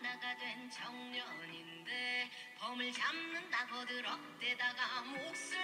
하나가 된 청년인데 범을 잡는다고 들었대다가 목숨